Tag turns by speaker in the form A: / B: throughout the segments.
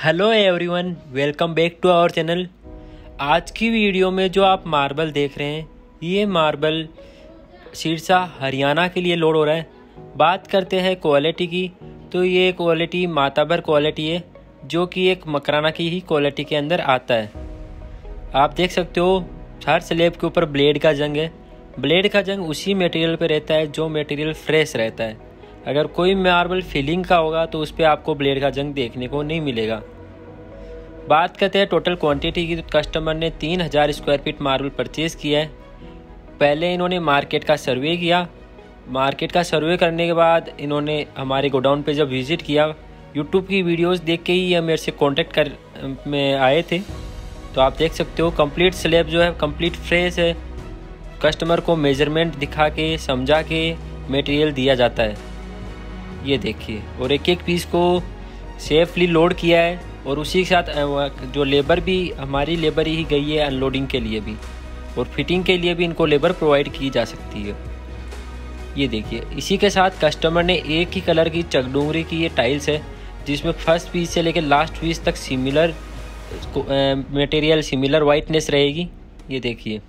A: Hello everyone, welcome back to our channel. आज की video में जो आप मार्बल देख रहे हैं, ये मार्बल सिरसा हरियाणा के लिए लोड हो रहा है। बात करते हैं क्वालिटी की तो ये क्वालिटी माताबर क्वालिटी है, जो कि एक मकराना की ही क्वालिटी के अंदर आता है। आप देख सकते हो, हर स्लेब के ऊपर ब्लेड का जंग है। ब्लेड का जंग उसी मटेरियल पर रहता है, जो मटेरियल फ्रेश रहता है। अगर कोई मार्बल फिलिंग का होगा तो उस पर आपको ब्लेड का जंग देखने को नहीं मिलेगा। बात करते हैं टोटल क्वांटिटी की तो कस्टमर ने तीन हज़ार स्क्वायर फीट मार्बल परचेज़ किया है। पहले इन्होंने मार्केट का सर्वे किया। मार्केट का सर्वे करने के बाद इन्होंने हमारे गोडाउन पे जब विज़िट किया यूट्यूब की वीडियोस देख के ही ये मेरे से कांटेक्ट कर, में आए थे। तो आप देख सकते हो कंप्लीट स्लेब जो है कंप्लीट फ्रेश है। कस्टमर को मेज़रमेंट दिखा के, समझा के मटेरियल दिया जाता है। ये देखिए, और एक एक पीस को सेफली लोड किया है, और उसी के साथ जो लेबर भी, हमारी लेबर ही गई है अनलोडिंग के लिए भी, और फिटिंग के लिए भी इनको लेबर प्रोवाइड की जा सकती है। ये देखिए, इसी के साथ कस्टमर ने एक ही कलर की चकडूंगरी की ये टाइल्स है, जिसमें फ़र्स्ट पीस से लेकर लास्ट पीस तक सिमिलर मटेरियल सिमिलर वाइटनेस रहेगी। ये देखिए।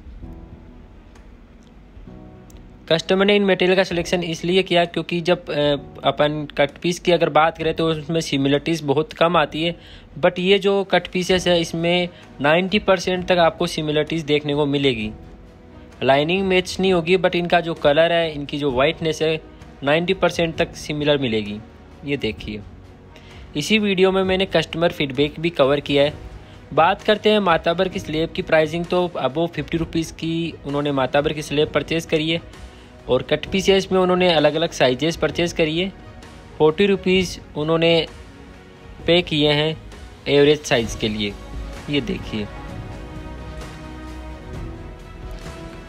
A: कस्टमर ने इन मटेरियल का सिलेक्शन इसलिए किया क्योंकि जब अपन कट पीस की अगर बात करें तो उसमें सिमिलरिटीज़ बहुत कम आती है। बट ये जो कट पीसेस है, इसमें 90 परसेंट तक आपको सिमिलरिटीज़ देखने को मिलेगी। लाइनिंग मैच नहीं होगी बट इनका जो कलर है, इनकी जो वाइटनेस है 90 परसेंट तक सिमिलर मिलेगी। ये देखिए। इसी वीडियो में मैंने कस्टमर फीडबैक भी कवर किया है। बात करते हैं माताबर की स्लेब की प्राइसिंग तो अब वो फिफ्टी रुपीज़ की उन्होंने माताबर की स्लेब परचेज़ करी है। और कट पीसेस में उन्होंने अलग अलग साइजेस परचेज़ करिए फोर्टी रुपीज़ उन्होंने पे किए हैं एवरेज साइज़ के लिए। ये देखिए।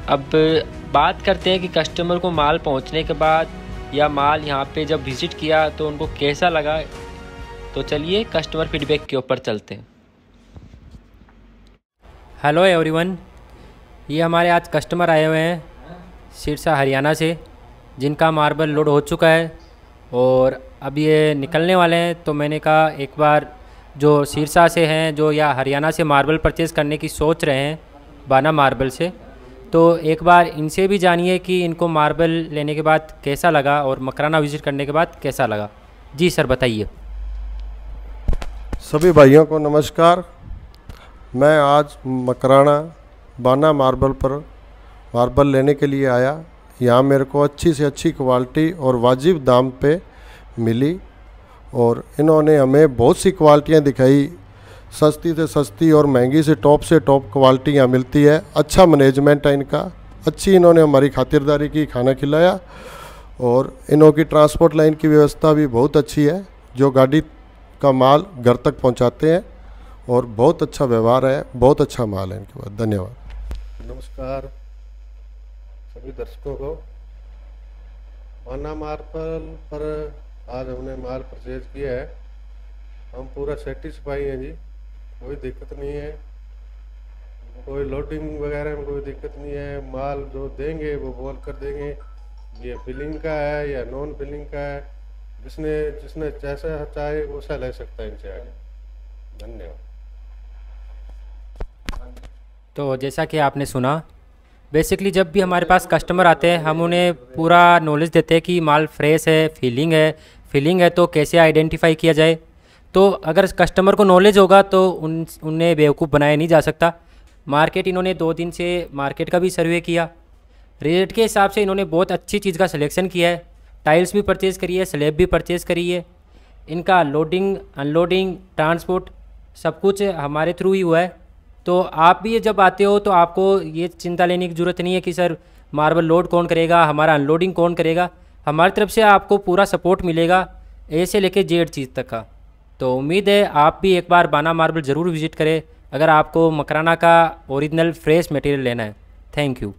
A: अब बात करते हैं कि कस्टमर को माल पहुँचने के बाद या माल यहाँ पे जब विज़िट किया तो उनको कैसा लगा? तो चलिए कस्टमर फीडबैक के ऊपर चलते हैं। हेलो एवरीवन ये हमारे आज कस्टमर आए हुए हैं। सिरसा, हरियाणा से, जिनका मार्बल लोड हो चुका है और अब ये निकलने वाले हैं तो मैंने कहा एक बार जो सिरसा से हैं, जो या हरियाणा से मार्बल परचेज़ करने की सोच रहे हैं, बाना मार्बल से तो एक बार इनसे भी जानिए कि इनको मार्बल लेने के बाद कैसा लगा और मकराना विज़िट करने के बाद कैसा लगा। जी सर, बताइए।
B: सभी भाइयों को नमस्कार। मैं आज मकराना, बाना मार्बल पर मार्बल लेने के लिए आया। यहाँ मेरे को अच्छी से अच्छी क्वालिटी और वाजिब दाम पे मिली और इन्होंने हमें बहुत सी क्वालिटियाँ दिखाई। सस्ती से सस्ती और महँगी से टॉप से टॉप क्वालिटी यहाँ मिलती है। अच्छा मैनेजमेंट है इनका। अच्छी इन्होंने हमारी खातिरदारी की, खाना खिलाया और इन्हों की ट्रांसपोर्ट लाइन की व्यवस्था भी बहुत अच्छी है, जो गाड़ी का माल घर तक पहुंचाते हैं और बहुत अच्छा व्यवहार है, बहुत अच्छा माल है इनके बाद धन्यवाद।
C: नमस्कार। सभी दर्शकों को। माना मार्बल पर आज हमने माल परचेज किया है। हम पूरा सेटिस्फाई हैं जी। कोई दिक्कत नहीं है। कोई लोडिंग वगैरह में कोई दिक्कत नहीं है। माल जो देंगे, वो बोल कर देंगे। ये फिलिंग का है या नॉन फिलिंग का है। जिसने जिसने जैसा चाहे वैसा ले सकता है इनसे आगे। धन्यवाद।
A: तो जैसा कि आपने सुना बेसिकली जब भी हमारे पास कस्टमर आते हैं, हम उन्हें पूरा नॉलेज देते हैं कि माल फ्रेश है फीलिंग है फीलिंग है तो कैसे आइडेंटिफाई किया जाए? तो अगर कस्टमर को नॉलेज होगा तो उन उन्हें बेवकूफ़ बनाया नहीं जा सकता। मार्केट इन्होंने दो दिन से मार्केट का भी सर्वे किया। रेट के हिसाब से इन्होंने बहुत अच्छी चीज़ का सिलेक्शन किया है। टाइल्स भी परचेज़ करी है स्लेब भी परचेज़ करी है। इनका लोडिंग अनलोडिंग ट्रांसपोर्ट सब कुछ हमारे थ्रू ही हुआ है। तो आप भी जब आते हो तो आपको ये चिंता लेने की ज़रूरत नहीं है कि सर मार्बल लोड कौन करेगा, हमारा अनलोडिंग कौन करेगा? हमारी तरफ़ से आपको पूरा सपोर्ट मिलेगा ए से लेके जेड चीज़ तक का। तो उम्मीद है आप भी एक बार बाना मार्बल ज़रूर विज़िट करें, अगर आपको मकराना का ओरिजिनल फ्रेश मटेरियल लेना है। Thank you.